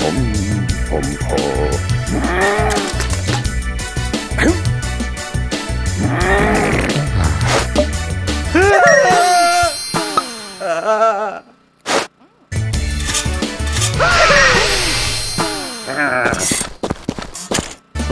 ผม ผมโผ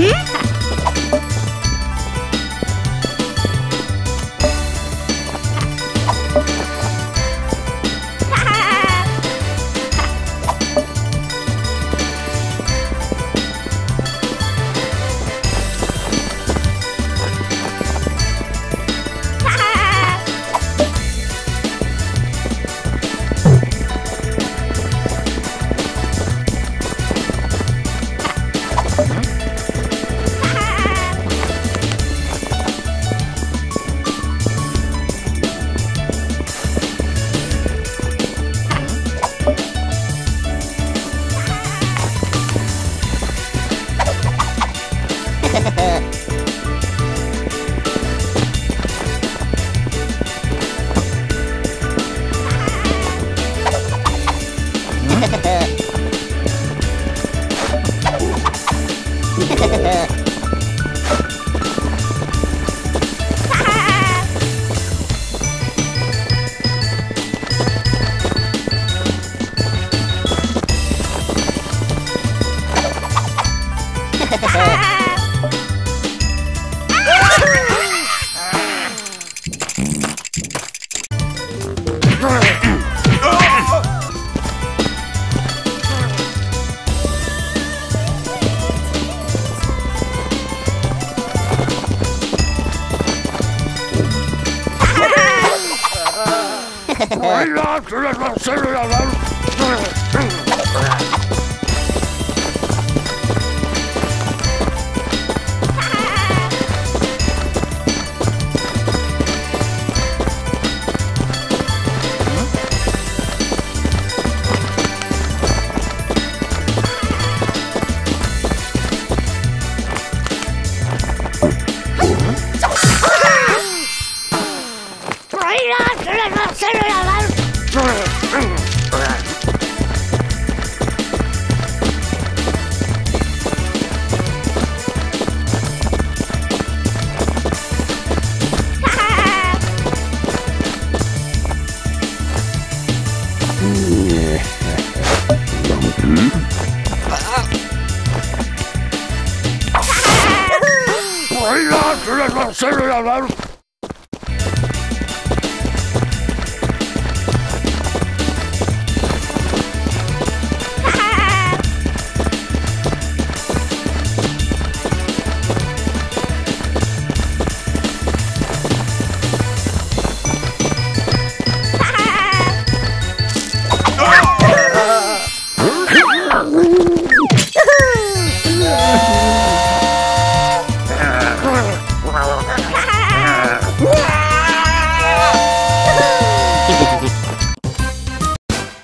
Hmm? Send it out Serial